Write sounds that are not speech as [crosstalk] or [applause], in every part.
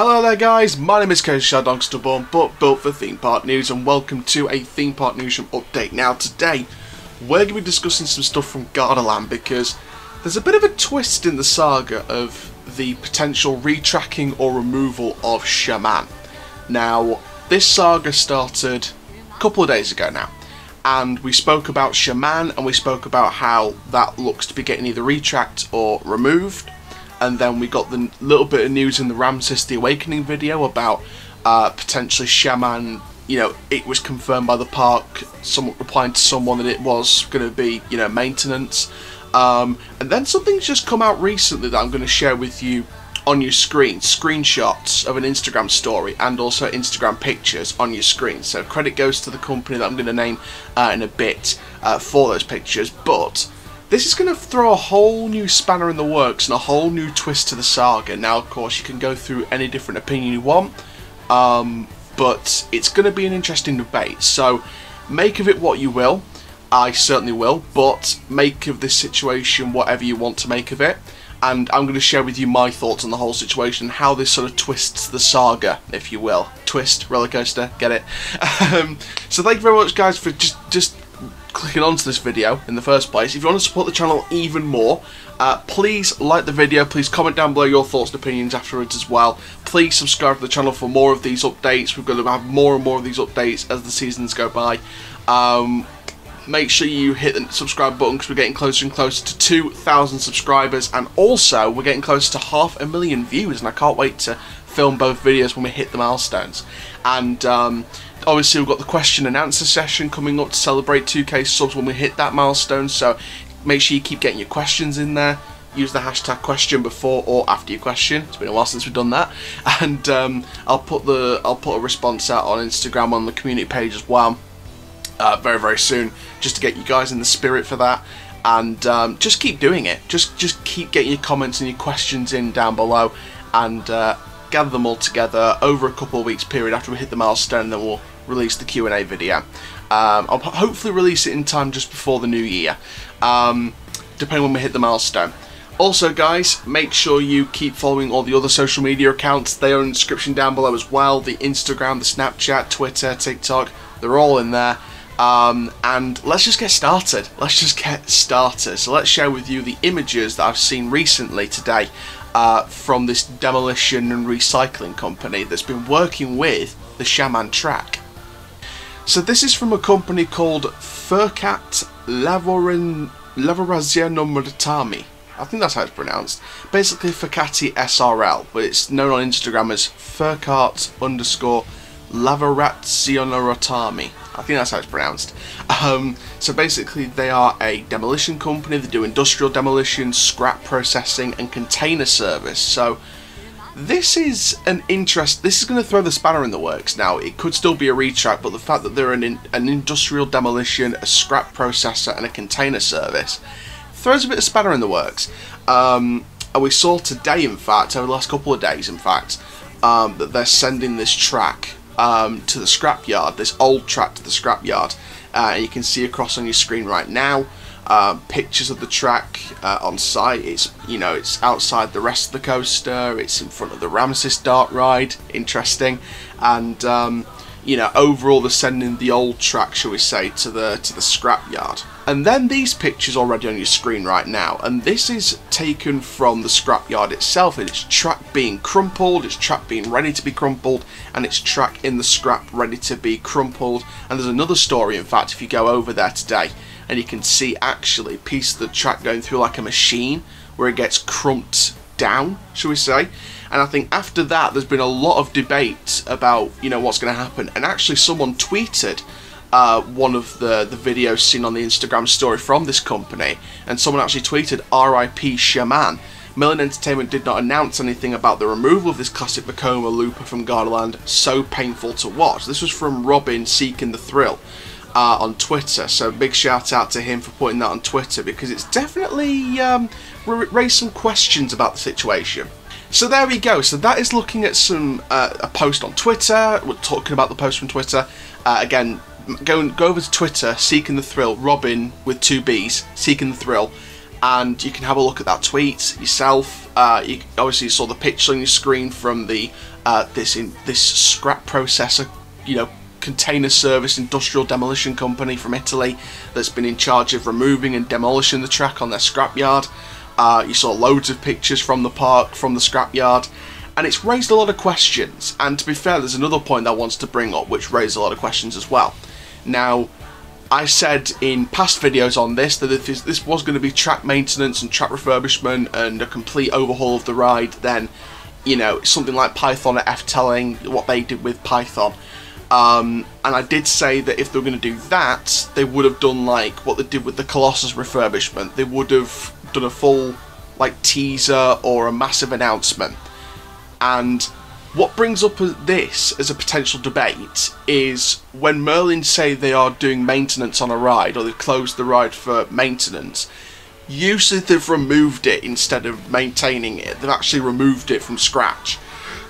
Hello there guys, my name is Coach Dogsterborn, but built for Theme Park News and welcome to a Theme Park Newsroom update. Now today, we're going to be discussing some stuff from Gardaland because there's a bit of a twist in the saga of the potential retracking or removal of Shaman. Now, this saga started a couple of days ago now, and we spoke about Shaman and we spoke about how that looks to be getting either retracked or removed and then we got the little bit of news in the Ramses the Awakening video about uh, potentially Shaman. You know, it was confirmed by the park, someone replying to someone that it was going to be, you know, maintenance. Um, and then something's just come out recently that I'm going to share with you on your screen screenshots of an Instagram story and also Instagram pictures on your screen. So credit goes to the company that I'm going to name uh, in a bit uh, for those pictures. But this is going to throw a whole new spanner in the works and a whole new twist to the saga. Now, of course, you can go through any different opinion you want, um, but it's going to be an interesting debate. So, make of it what you will. I certainly will, but make of this situation whatever you want to make of it. And I'm going to share with you my thoughts on the whole situation, and how this sort of twists the saga, if you will. Twist, roller coaster, get it? [laughs] Um, so thank you very much, guys, for just just clicking onto this video in the first place. If you want to support the channel even more, uh, please like the video, please comment down below your thoughts and opinions afterwards as well. Please subscribe to the channel for more of these updates. We're going to have more and more of these updates as the seasons go by. Um, make sure you hit the subscribe button because we're getting closer and closer to 2,000 subscribers and also we're getting closer to half a million views and I can't wait to film both videos when we hit the milestones. And um, obviously we've got the question and answer session coming up to celebrate 2k subs when we hit that milestone so make sure you keep getting your questions in there. Use the hashtag question before or after your question. It's been a while since we've done that. [laughs] And um, I'll put the I'll put a response out on Instagram on the community page as well uh, very very soon just to get you guys in the spirit for that. And um, just keep doing it. Just just keep getting your comments and your questions in down below. And uh, gather them all together over a couple of weeks period after we hit the milestone then we'll release the Q&A video. Um, I'll hopefully release it in time just before the new year, um, depending when we hit the milestone. Also guys, make sure you keep following all the other social media accounts. They are in the description down below as well. The Instagram, the Snapchat, Twitter, TikTok, they're all in there. Um, and let's just get started. Let's just get started. So let's share with you the images that I've seen recently today uh, from this demolition and recycling company that's been working with the Shaman track. So this is from a company called Furkat Lavorin Lavoraziano Muratami. I think that's how it's pronounced. Basically Furkati SRL, but it's known on Instagram as Furkat underscore Lavoraziano Rotami. I think that's how it's pronounced. Um, so basically, they are a demolition company. They do industrial demolition, scrap processing, and container service. So this is an interest. This is going to throw the spanner in the works. Now, it could still be a retrack, but the fact that they're an, in, an industrial demolition, a scrap processor, and a container service throws a bit of spanner in the works. Um, and we saw today, in fact, over the last couple of days, in fact, um, that they're sending this track um, to the scrapyard, this old track to the scrapyard. Uh, you can see across on your screen right now uh, pictures of the track uh, on site. It's you know it's outside the rest of the coaster. It's in front of the Ramses Dark Ride. Interesting, and um, you know overall they're sending the old track, shall we say, to the to the scrapyard. And then these pictures already on your screen right now, and this is taken from the scrapyard itself. It's track being crumpled, it's track being ready to be crumpled, and it's track in the scrap ready to be crumpled. And there's another story, in fact, if you go over there today, and you can see actually a piece of the track going through like a machine where it gets crumped down, shall we say. And I think after that, there's been a lot of debate about, you know, what's going to happen. And actually, someone tweeted uh, one of the, the videos seen on the Instagram story from this company, and someone actually tweeted RIP Shaman. Merlin Entertainment did not announce anything about the removal of this classic Vekoma looper from Gardaland, so painful to watch. This was from Robin Seeking the Thrill uh, on Twitter, so big shout out to him for putting that on Twitter because it's definitely um, raised some questions about the situation. So there we go. So that is looking at some uh, a post on Twitter. We're talking about the post from Twitter. Uh, again, go go over to Twitter, seeking the thrill, Robin with two B's, seeking the thrill, and you can have a look at that tweet yourself. Uh, you obviously saw the picture on your screen from the uh, this in this scrap processor, you know, container service industrial demolition company from Italy that's been in charge of removing and demolishing the track on their scrapyard. Uh, you saw loads of pictures from the park, from the scrapyard, and it's raised a lot of questions. And to be fair, there's another point that I wants to bring up which raised a lot of questions as well. Now, I said in past videos on this that if this was going to be track maintenance and track refurbishment and a complete overhaul of the ride, then, you know, something like Python at Efteling, what they did with Python. Um, and I did say that if they were going to do that, they would have done like what they did with the Colossus refurbishment. They would have done a full like teaser or a massive announcement. And what brings up this as a potential debate is when Merlin say they are doing maintenance on a ride or they've closed the ride for maintenance, usually they've removed it instead of maintaining it. They've actually removed it from scratch.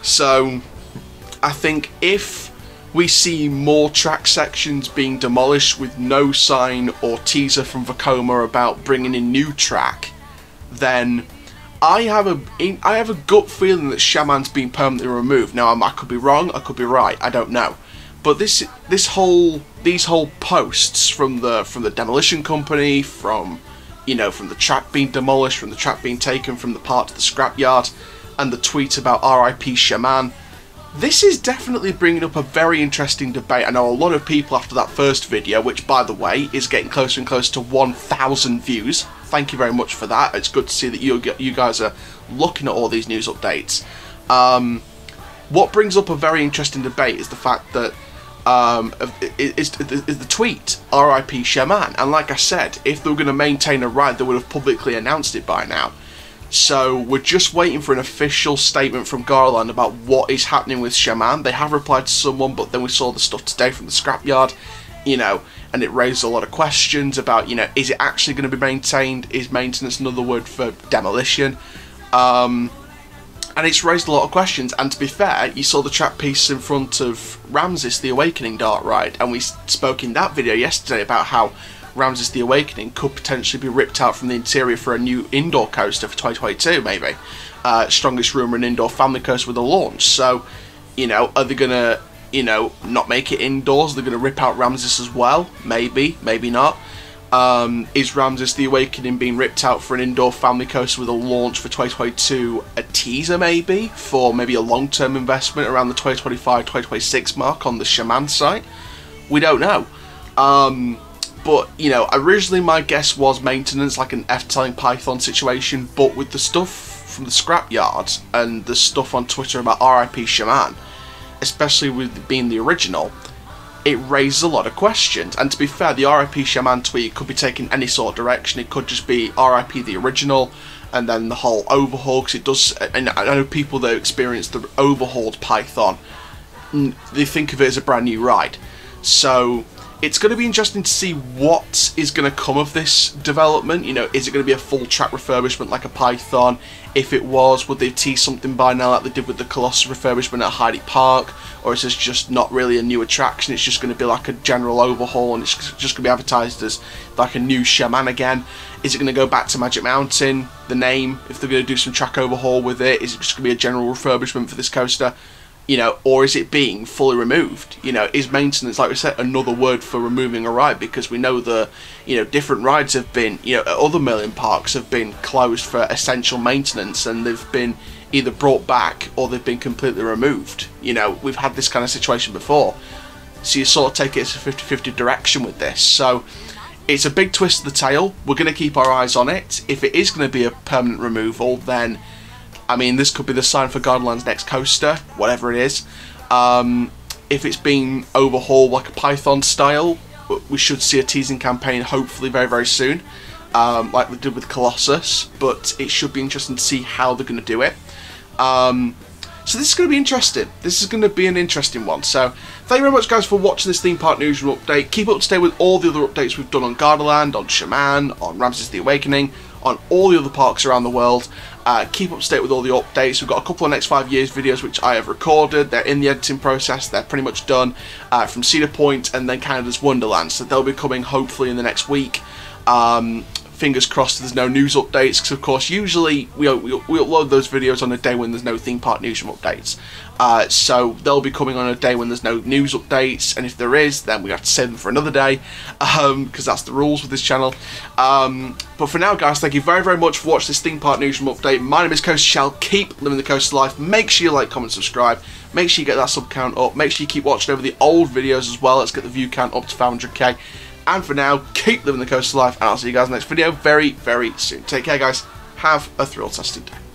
So I think if we see more track sections being demolished with no sign or teaser from Vekoma about bringing in new track, then I have a I have a gut feeling that Shaman's been permanently removed. Now I could be wrong, I could be right, I don't know. But this this whole these whole posts from the from the demolition company, from you know, from the track being demolished, from the track being taken from the part to the scrapyard, and the tweet about RIP Shaman. This is definitely bringing up a very interesting debate. I know a lot of people after that first video, which by the way is getting closer and closer to 1,000 views, thank you very much for that. It's good to see that you you guys are looking at all these news updates. Um, what brings up a very interesting debate is the fact that um, is, is, the tweet RIP Shaman, and like I said, if they were going to maintain a ride, they would have publicly announced it by now. So we're just waiting for an official statement from Gardaland about what is happening with Shaman. They have replied to someone, but then we saw the stuff today from the scrapyard, you know, and it raised a lot of questions about, you know, is it actually going to be maintained? Is maintenance another word for demolition? Um, and it's raised a lot of questions. And to be fair, you saw the track piece in front of Ramses the Awakening Dark Ride, and we spoke in that video yesterday about how Ramses the Awakening could potentially be ripped out from the interior for a new indoor coaster for 2022, maybe. Uh, strongest rumour an indoor family coaster with a launch. So, you know, are they going to you know, not make it indoors. They're going to rip out Ramses as well. Maybe, maybe not. Um, is Ramses the Awakening being ripped out for an indoor family coaster with a launch for 2022 a teaser maybe for maybe a long-term investment around the 2025-2026 mark on the Shaman site? We don't know. Um, but, you know, originally my guess was maintenance like an Efteling Python situation, but with the stuff from the scrapyard and the stuff on Twitter about RIP Shaman, especially with being the original, it raises a lot of questions. And to be fair, the RIP Shaman tweet could be taken any sort of direction. It could just be RIP the original, and then the whole overhaul. Because it does, and I know people that experience the overhauled Python, they think of it as a brand new ride. So it's going to be interesting to see what is going to come of this development. You know, is it going to be a full track refurbishment like a Python? If it was, would they tease something by now like they did with the Colossus refurbishment at Heide Park? Or is this just not really a new attraction? It's just going to be like a general overhaul and it's just going to be advertised as like a new Shaman again. Is it going to go back to Magic Mountain, the name, if they're going to do some track overhaul with it? Is it just going to be a general refurbishment for this coaster? You know, or is it being fully removed? You know, is maintenance, like we said, another word for removing a ride? Because we know the, you know, different rides have been, you know, other Merlin parks have been closed for essential maintenance and they've been either brought back or they've been completely removed. You know, we've had this kind of situation before. So you sort of take it as a 50 50 direction with this. So it's a big twist of the tail. We're going to keep our eyes on it. If it is going to be a permanent removal, then I mean, this could be the sign for Gardaland's next coaster, whatever it is. Um, if it's being overhauled like a Python style, we should see a teasing campaign hopefully very, very soon, um, like they did with Colossus. But it should be interesting to see how they're going to do it. Um, so this is going to be interesting. This is going to be an interesting one. So thank you very much, guys, for watching this theme park news update. Keep up to date with all the other updates we've done on Gardaland, on Shaman, on Ramses the Awakening, on all the other parks around the world. Uh, keep up to date with all the updates. We've got a couple of next five years videos which I have recorded. They're in the editing process. They're pretty much done uh, from Cedar Point and then Canada's Wonderland. So they'll be coming hopefully in the next week. Um, fingers crossed there's no news updates because of course usually we, we, we, upload those videos on a day when there's no theme park news newsroom updates. Uh, so they'll be coming on a day when there's no news updates and if there is then we have to save them for another day because [laughs] um, that's the rules with this channel. Um, but for now guys thank you very very much for watching this theme park newsroom update. My name is Coast. Shell keep living the coast life. Make sure you like comment subscribe. Make sure you get that sub count up. Make sure you keep watching over the old videos as well. Let's get the view count up to 500k and for now, keep living the coastal life, and I'll see you guys next video very, very soon. Take care, guys. Have a thrill-tastic day.